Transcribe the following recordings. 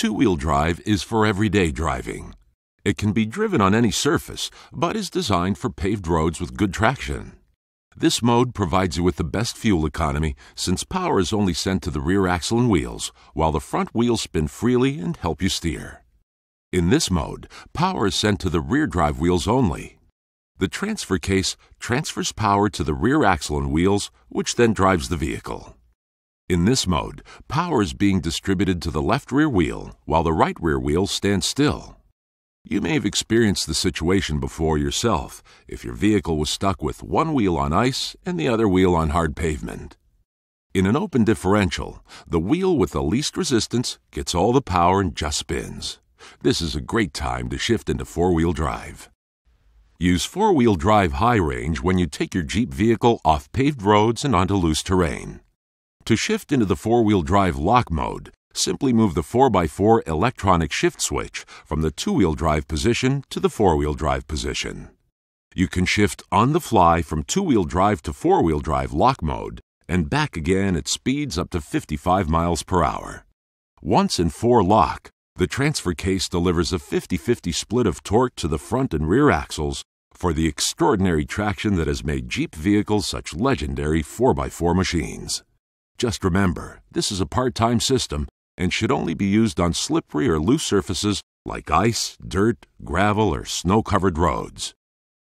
Two-wheel drive is for everyday driving. It can be driven on any surface, but is designed for paved roads with good traction. This mode provides you with the best fuel economy since power is only sent to the rear axle and wheels, while the front wheels spin freely and help you steer. In this mode, power is sent to the rear drive wheels only. The transfer case transfers power to the rear axle and wheels, which then drives the vehicle. In this mode, power is being distributed to the left rear wheel while the right rear wheel stands still. You may have experienced the situation before yourself if your vehicle was stuck with one wheel on ice and the other wheel on hard pavement. In an open differential, the wheel with the least resistance gets all the power and just spins. This is a great time to shift into four wheel drive. Use four wheel drive high range when you take your Jeep vehicle off paved roads and onto loose terrain. To shift into the four wheel drive lock mode, Simply move the 4x4 electronic shift switch from the two wheel drive position to the four wheel drive position. You can shift on the fly from two wheel drive to four wheel drive lock mode and back again at speeds up to 55 miles per hour. Once in four lock, the transfer case delivers a 50 50 split of torque to the front and rear axles for the extraordinary traction that has made Jeep vehicles such legendary 4x4 machines. Just remember, this is a part time system and should only be used on slippery or loose surfaces like ice, dirt, gravel, or snow covered roads.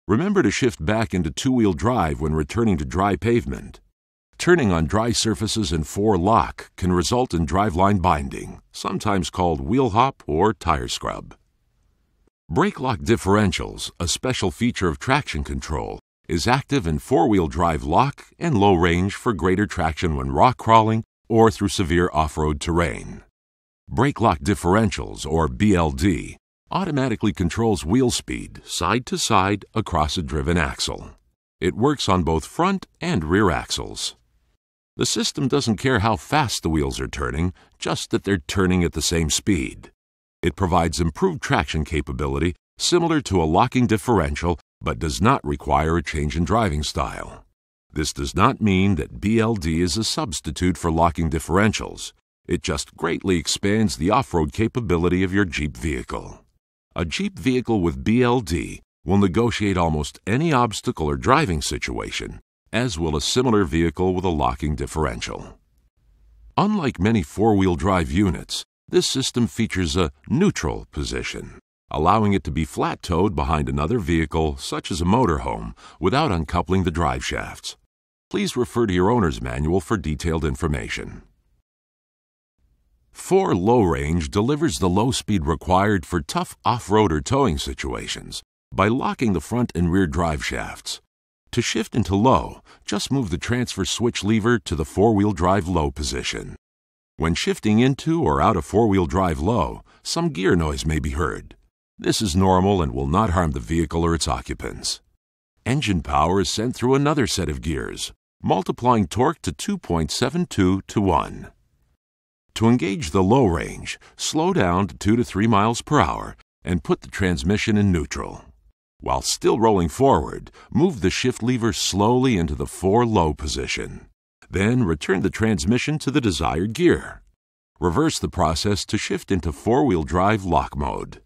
Remember to shift back into two wheel drive when returning to dry pavement. Turning on dry surfaces in four lock can result in driveline binding, sometimes called wheel hop or tire scrub. Brake lock differentials, a special feature of traction control, is active in four wheel drive lock and low range for greater traction when rock crawling or through severe off road terrain. Brake lock differentials, or BLD, automatically controls wheel speed side to side across a driven axle. It works on both front and rear axles. The system doesn't care how fast the wheels are turning, just that they're turning at the same speed. It provides improved traction capability similar to a locking differential but does not require a change in driving style. This does not mean that BLD is a substitute for locking differentials. It just greatly expands the off road capability of your Jeep vehicle. A Jeep vehicle with BLD will negotiate almost any obstacle or driving situation, as will a similar vehicle with a locking differential. Unlike many four wheel drive units, this system features a neutral position, allowing it to be flat towed behind another vehicle, such as a motorhome, without uncoupling the drive shafts please refer to your owner's manual for detailed information. 4 Low Range delivers the low speed required for tough off road or towing situations by locking the front and rear drive shafts. To shift into low, just move the transfer switch lever to the four wheel drive low position. When shifting into or out of four wheel drive low, some gear noise may be heard. This is normal and will not harm the vehicle or its occupants. Engine power is sent through another set of gears, multiplying torque to 2.72 to 1. To engage the low range, slow down to 2 to 3 miles per hour and put the transmission in neutral. While still rolling forward, move the shift lever slowly into the 4 low position. Then return the transmission to the desired gear. Reverse the process to shift into four wheel drive lock mode.